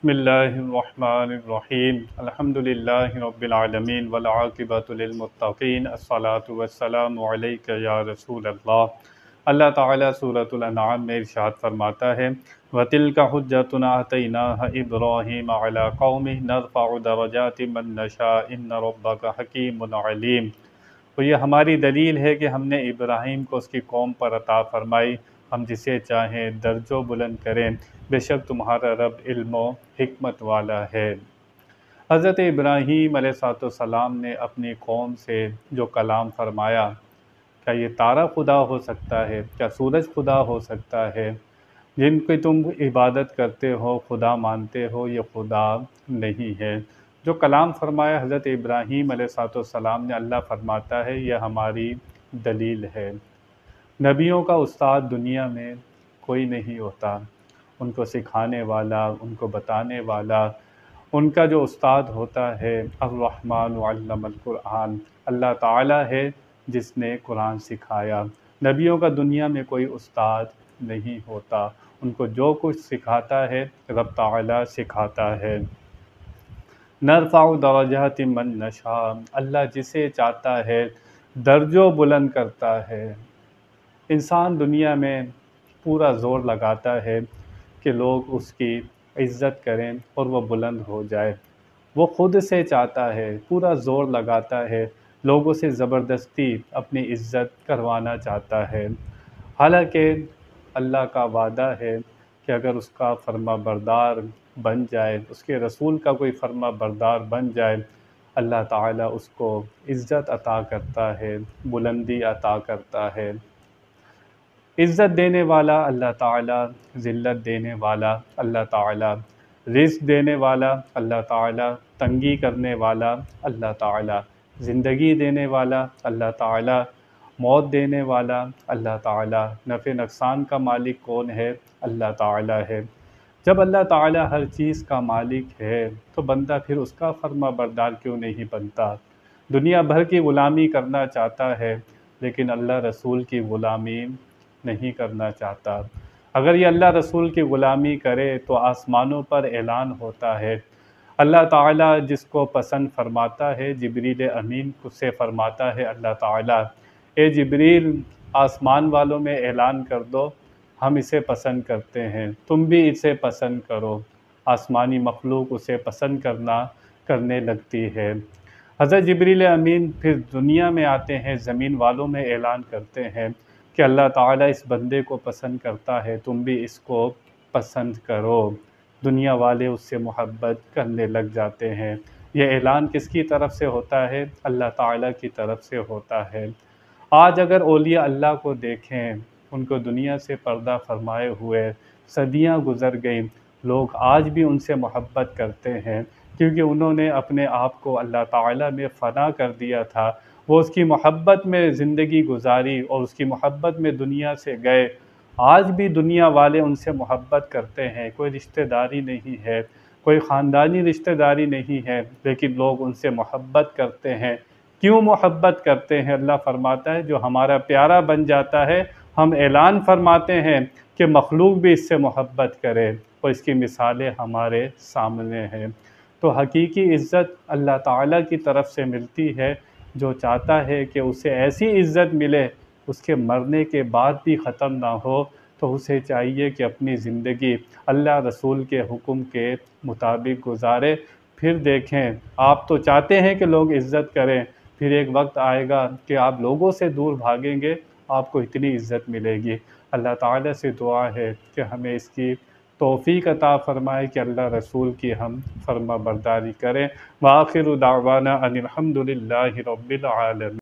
बसमीम अल्हम्दुलिल्लाहि वलाक़िबतुलमुत्तक़ीन अस्सलातु वस्सलामु या रसूल अल्लाह अल्लाह में इरशाद फरमाता है वतिल का हजतना तैना इब्राहीम अला कौम नरफ़ा दरजात मन इन रब्बक हकीम अलीम. तो ये हमारी दलील है कि हमने इब्राहीम को उसकी कौम पर अता फरमाई। हम जिसे चाहें दर्जो बुलंद करें, बेशक तुम्हारा रब इल्म हमत वाला है। हज़रत इब्राहीम सलाम ने अपनी कौम से जो कलाम फरमाया, क्या ये तारा खुदा हो सकता है? क्या सूरज खुदा हो सकता है? जिनकी तुम इबादत करते हो, खुदा मानते हो, ये खुदा नहीं है। जो कलाम फरमाया हज़रत इब्राहीम सलाम ने, अल्लाह फरमाता है, यह हमारी दलील है। नबियों का उस्ताद दुनिया में कोई नहीं होता। उनको सिखाने वाला, उनको बताने वाला, उनका जो उस्ताद होता है, अर्रहमान अल्लाह ताला है जिसने कुरान सिखाया। नबियों का दुनिया में कोई उस्ताद नहीं होता। उनको जो कुछ सिखाता है, रब ताला सिखाता है। नरफ़ा दरजात मन नशा, अल्लाह जिसे चाहता है, दर्जो बुलंद करता है। इंसान दुनिया में पूरा ज़ोर लगाता है कि लोग उसकी इज़्ज़त करें और वह बुलंद हो जाए। वो ख़ुद से चाहता है, पूरा ज़ोर लगाता है, लोगों से ज़बरदस्ती अपनी इज़्ज़त करवाना चाहता है। हालाँकि अल्लाह का वादा है कि अगर उसका फर्मा बरदार बन जाए, उसके रसूल का कोई फर्मा बरदार बन जाए, अल्लाह ताला उसको इज़्ज़त अता करता है, बुलंदी अता करता है। इज़्ज़त देने वाला अल्लाह ताला, ज़िल्लत देने वाला अल्लाह ताला रिस्क देने वाला अल्लाह ताला, तंगी करने वाला अल्लाह ताला, ज़िंदगी देने वाला अल्लाह ताला, मौत देने वाला अल्लाह ताला, नफ़े नुकसान का मालिक कौन है? अल्लाह ताला है। जब अल्लाह ताला हर चीज़ का मालिक है तो बंदा फिर उसका फर्मा बरदार क्यों नहीं बनता? दुनिया भर की ग़ुलामी करना चाहता है, लेकिन अल्लाह रसूल की ग़ुलामी नहीं करना चाहता। अगर ये अल्लाह रसूल की ग़ुलामी करे तो आसमानों पर ऐलान होता है। अल्लाह ताला जिसको पसंद फरमाता है, जबरील अमीन से फरमाता है अल्लाह ताला, ए जबरील, आसमान वालों में ऐलान कर दो, हम इसे पसंद करते हैं। तुम भी इसे पसंद करो। आसमानी मखलूक उसे पसंद करना, करने लगती है। हज़रत जबरील अमीन फिर दुनिया में आते हैं, ज़मीन वालों में ऐलान करते हैं। कि अल्लाह ताला इस बंदे को पसंद करता है, तुम भी इसको पसंद करो। दुनिया वाले उससे मोहब्बत करने लग जाते हैं। यह ऐलान किसकी तरफ़ से होता है? अल्लाह ताला की तरफ़ से होता है। आज अगर ओलिया अल्लाह को देखें, उनको दुनिया से पर्दा फरमाए हुए सदियाँ गुज़र गई। लोग आज भी उनसे मोहब्बत करते हैं, क्योंकि उन्होंने अपने आप को अल्लाह ताला में फ़ना कर दिया था। वो उसकी मोहब्बत में ज़िंदगी गुजारी और उसकी मोहब्बत में दुनिया से गए। आज भी दुनिया वाले उनसे मोहब्बत करते हैं। कोई रिश्तेदारी नहीं है, कोई ख़ानदानी रिश्तेदारी नहीं है, लेकिन लोग उनसे मोहब्बत करते हैं। क्यों मोहब्बत करते हैं? अल्लाह फरमाता है, जो हमारा प्यारा बन जाता है, हम ऐलान फरमाते हैं कि मखलूक भी इससे मोहब्बत करे और इसकी मिसालें हमारे सामने हैं। तो हकीकी इज़्ज़त अल्लाह ताला की तरफ़ से मिलती है। जो चाहता है कि उसे ऐसी इज़्ज़त मिले, उसके मरने के बाद भी ख़त्म ना हो तो उसे चाहिए कि अपनी ज़िंदगी अल्लाह रसूल के हुक्म के मुताबिक गुजारे। फिर देखें, आप तो चाहते हैं कि लोग इज़्ज़त करें, फिर एक वक्त आएगा कि आप लोगों से दूर भागेंगे, आपको इतनी इज़्ज़त मिलेगी। अल्लाह ताला से दुआ है कि हमें इसकी तोफ़ी अता फ़रमाए कि अल्लाह रसूल की हम फर्मा बरदारी करें। वाखिर दावाना अनिलहमदिल्ला रबालम